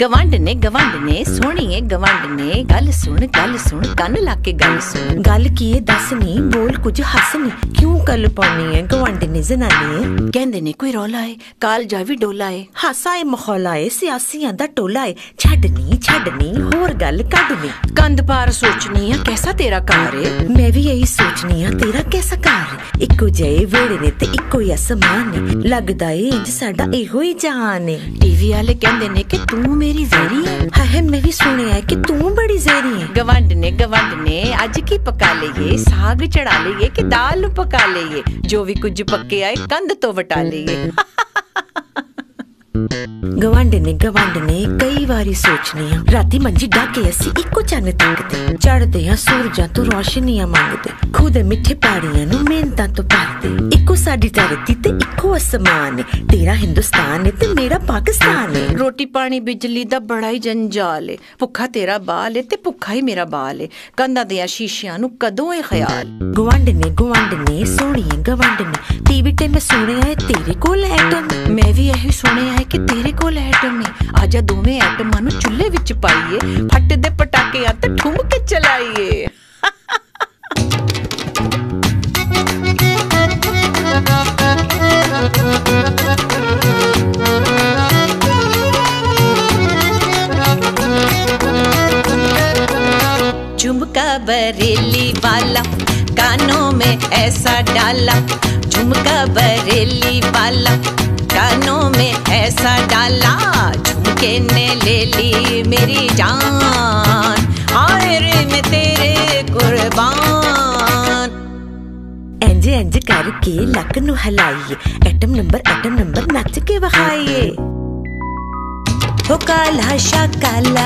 ਗਵੰਡ ਨੇ ਗਵੰਡ ਨੇ ਸੋਹਣੀਏ ਗਵੰਡ ਨੇ ਗੱਲ ਸੁਣ ਗੱਲ ਸੁਣ, ਕੰਨ ਲਾ ਕੇ ਗੱਲ ਸੁਣ। ਗੱਲ ਕੀ ਏ ਦੱਸ ਨੀ ਬੋਲ ਕੁਝ ਹੱਸ ਨੀ ਕਿਉਂ ਕੱਲ ਪਾਉਣੀ ਏ ਗਵਾਂਢ ਨੇ ਜ਼ਨਾਨੀ ਕਹਿੰਦੇ ਨੇ, ਕੋਈ ਰੌਲਾ ਏ ਕਾਲ ਜਾ ਵੀ ਡੋਲਾ ਏ, ਹਾਸਾ ਏ ਮਖੌਲਾ ਏ, ਸਿਆਸੀਆਂ ਦਾ ਟੋਲਾ ਏ। ਛੱਡਨੀ ਛੱਡਨੀ, ਹੋਰ ਗੱਲ ਕੱਢਨੀ। ਕੰਧ ਪਾਰ ਸੋਚਨੀ ਆ, ਕੈਸਾ ਤੇਰਾ ਘਰ ਏ? ਮੈਂ ਵੀ ਇਹੀ ਸੋਚਨੀ ਆ, ਤੇਰਾ ਕੈਸਾ ਘਰ ਏ? ਇੱਕੋ ਜਿਹੇ ਵੇੜੇ ਨੇ ਤੇ ਇੱਕੋ ਹੀ ਅਸਮਾਨ ਨੇ ਲੱਗਦਾ ਏ ਇੰਜ ਸਾਡਾ ਇਹੋ ਹੀ ਜਹਾਨ ਏ। ਟੀਵੀ ਵਾਲੇ ਕਹਿੰਦੇ ਨੇ ਕਿ ਤੂੰ ਮੇਰੀ ਵੇਰੀ ਏ ਹਾਏ ਹਾਏ, ਮੈਂ ਵੀ ਸੁਣਿਆ ਏ ਕਿ ਤੂੰ ਬੜੀ ਜ਼ੇਰੀ ਏ ਗਵੰਡ ਨੇ ਗਵੰਡ ਨੇ ਅੱਜ ਕੀ ਪਕਾ ਲਈਏ ਸਾਗ ਚੜਾ ਲਈਏ ਕਿ ਦਾਲ ਨੂੰ ਪਕਾ ਲਈਏ ਜੋ ਵੀ ਕੁਝ ਪੱਕਿਆ ਏ ਕੰਧ ਤੋਂ ਵਟਾ ਲਈਏ ਗਵਾਂਢ ਨੇ ਗਵਾਂਢ ਨੇ ਕਈ ਵਾਰੀ ਸੋਚਨੀ ਆ ਰਾਤੀ ਮੰਜੀ ਡਾਕੇ ਅਸੀਂ ਇੱਕੋ ਚੰਨ ਤੱਕਦੇ ਚੜਦੇ ਆ ਸੂਰਜਾਂ ਤੋਂ ਰੋਸ਼ਨੀਆਂ ਮੰਗਦੇ ਖੁਦ ਮਿੱਠੇ ਪਾੜੀਆਂ ਨੂੰ ਮਿਹਨਤਾਂ ਤੋਂ ਭਰਦੇ ਇੱਕੋ ਸਾਡੀ ਧਰਤੀ ਤੇ ਇੱਕੋ ਅਸਮਾਨ ਏ ਤੇਰਾ ਹਿੰਦੁਸਤਾਨ ਏ ਤੇ ਮੇਰਾ ਪਾਕਿਸਤਾਨ ਏ ਰੋਟੀ ਪਾਣੀ ਬਿਜਲੀ ਦਾ ਬੜਾ ਹੀ ਜੰਜਾਲ ਏ ਭੁੱਖਾ ਤੇਰਾ ਬਾਲ ਏ ਤੇ ਭੁੱਖਾ ਹੀ ਮੇਰਾ ਬਾਲ ਏ ਕੰਧਾਂ ਦੇ ਸ਼ੀਸ਼ਿਆਂ ਨੂੰ ਕਦੋਂ ਏ ਖਿਆਲ? ਗਵਾਂਢ ਨੇ ਗਵਾਂਢ ਨੇ ਸੋਹਣੀਏ ਗਵਾਂਢ ਨੇ ਟੀਵੀ ਤੇ ਮੈਂ ਸੁਣਿਆ ਏ ਤੇਰੇ ਕੋਲ ਐਟਮ ਮੈਂ ਵੀ ਇਹੀ ਸੁਣਿਆ ਹੈ ਕਿ ਤੇਰੇ ਕੋਲ ਐਟਮ ਏ ਆਜਾ ਦੋਵੇਂ ਐਟਮਾਂ ਨੂੰ ਚੁੱਲ੍ਹੇ ਵਿੱਚ ਪਾਈਏ ਫੱਟ ਦੇ ਪਟਾਕਿਆਂ ਤੇ ਠੁੰਮ ਕੇ ਚਲਾਈਏ झुमका बरेली वाला कानों में ऐसा डाला झुमका बरेली वाला कानों में ऐसा डाला, झुमके ने ले ली मेरी जान। आए रे मैं तेरे कुर्बान। इंज इंज करके लक नु हलाइए एटम नंबर एटम नंबर नाच के बहाइए हो काला शाकाला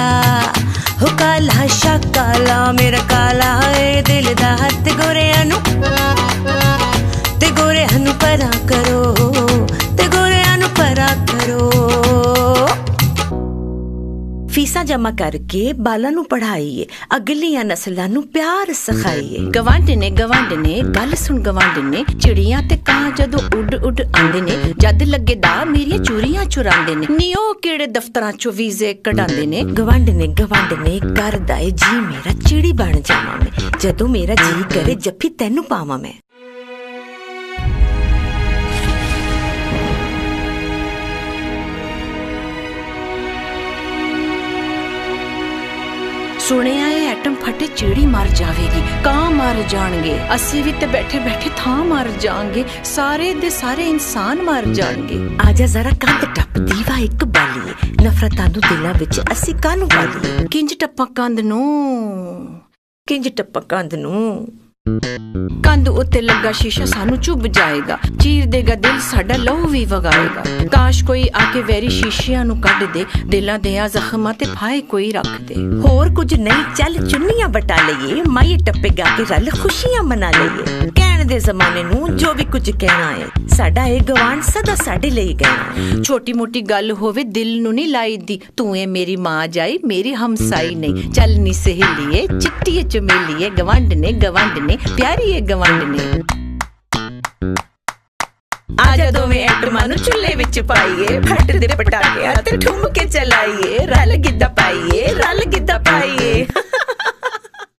ਗੋਰਿਆਂ ਨੂੰ ਪਰਾਂ ਕਰੋ ਤੇ ਗੋਰਿਆਂ ਨੂੰ ਪਰਾਂ ਕਰੋ। ਫੀਸਾਂ ਜਮਾ ਕਰਕੇ ਬਾਲਾਂ ਨੂੰ ਪੜ੍ਹਾਈਏ ਅਗਲੀਆਂ ਨਸਲਾਂ ਨੂੰ ਪਿਆਰ ਸਿਖਾਈਏ। ਗਵਾਂਢ ਨੇ ਗਵਾਂਢ ਨੇ ਗੱਲ ਸੁਣ ਗਵਾਂਢ ਨੇ ਚਿੜੀਆਂ ਤੇ ਕਾਂ ਜਦੋਂ ਉੱਡ ਉੱਡ ਆਂਦੇ ਨੇ ਜਦ ਲੱਗੇ ਦਾ ਮੇਰੀਆਂ ਚੂਰੀਆਂ ਚੁਰਾਉਂਦੇ ਨੇ ਨੀ ਉਹ ਕਿਹੜੇ ਦਫ਼ਤਰਾਂ ਚੋਂ ਵੀਜ਼ੇ ਕਢਾਉਂਦੇ ਨੇ? ਗਵੰਡ ਨੇ ਗਵੰਡ ਨੇ ਕਰਦਾ ਏ ਜੀ ਮੇਰਾ ਚਿੜੀ ਬਣ ਜਾਵਾਂ ਮੈਂ ਜਦੋਂ ਮੇਰਾ ਜੀ ਕਰੇ ਜੱਫੀ ਤੈਨੂੰ ਪਾਵਾਂ ਮੈਂ। ਸੁਣਿਆ ਇਹ ਐਟਮ ਫਟੇ ਚਿੜੀ ਮਰ ਜਾਵੇਗੀ, ਕਾਂ ਮਰ ਜਾਣਗੇ, ਅਸੀਂ ਵੀ ਤੇ ਬੈਠੇ ਬੈਠੇ ਥਾਂ ਮਰ ਜਾਾਂਗੇ ਸਾਰੇ ਦੇ ਸਾਰੇ ਇਨਸਾਨ ਮਰ ਜਾਣਗੇ। ਆਜਾ ਜ਼ਰਾ ਕੰਧ ਟੱਪ, ਦੀਵਾ ਇੱਕ ਬਾਲੀਏ, ਨਫ਼ਰਤਾਂ ਨੂੰ ਦਿਲਾਂ ਵਿੱਚ ਅਸੀਂ ਕਾਹਨੂੰ ਵਾਲੀਏ ਕਿੰਜ ਟੱਪਾ ਕੰਧ ਨੂੰ? ਕਿੰਜ ਟੱਪਾ ਕੰਧ ਨੂੰ? ਕੰਧ ਉੱਤੇ ਲੱਗਾ ਸ਼ੀਸ਼ਾ ਸਾਨੂੰ ਚੁੱਭ ਜਾਏਗਾ। ਚੀਰ ਦੇਗਾ ਦਿਲ, ਸਾਡਾ ਲਹੂ ਵੀ ਵਗਾਏਗਾ। ਕਾਸ਼ ਕੋਈ ਆ ਕੇ ਵੈਰੀ ਸ਼ੀਸ਼ਿਆਂ ਨੂੰ ਕੱਢ ਦੇ, ਦਿਲਾਂ ਦੇ ਆ ਜ਼ਖਮਾਂ ਤੇ ਫਾਇ ਕੋਈ ਰੱਖ ਦੇ। ਹੋਰ ਕੁਝ ਨਹੀਂ, ਚੱਲ ਚੁੰਨੀਆਂ ਵਟਾ ਲਈਏ ਮਾਈ ਟੱਪੇ ਗਾ ਕੇ ਰਲ ਖੁਸ਼ੀਆਂ ਮਨਾ ਲਈਏ। ਕਹਿਣ ਦੇ ਜ਼ਮਾਨੇ ਨੂੰ ਜੋ ਵੀ ਕੁਝ ਕਹਿਣਾ ਹੈ ਸਾਡਾ ਇਹ ਗਵਾਨ ਸਦਾ ਸਾਡੇ ਲਈ ਕਹਿਣਾ ਛੋਟੀ ਮੋਟੀ ਗੱਲ ਹੋਵੇ, ਦਿਲ ਨੂੰ ਨਹੀਂ ਲਾਈਦੀ। ਤੂੰ ਇਹ ਮੇਰੀ ਮਾਂ ਜਾਈ, ਮੇਰੀ ਹਮਸਾਈ ਨਹੀਂ। ਚੱਲ ਨੀ ਸਹੇਲੀਏ ਚਿੱਟੀ ਚਮੇਲੀਏ ਗਵੰਡ ਨੇ ਗਵੰਡ ਨੇ ਪਿਆਰੀ ਏ ਗਵੰਡ ਨੇ ਆਜਾ ਦੋਵੇਂ ਐਟਮਾਂ ਨੂੰ ਚੁੱਲ੍ਹੇ ਵਿੱਚ ਪਾਈਏ, ਫੱਟ ਦੇ ਪਟਾਕਿਆਂ ਤੇ ਠੁੰਮ ਕੇ ਚਲਾਈਏ, ਰਲ ਗਿੱਧਾ ਪਾਈਏ, ਰਲ ਗਿੱਧਾ ਪਾਈਏ।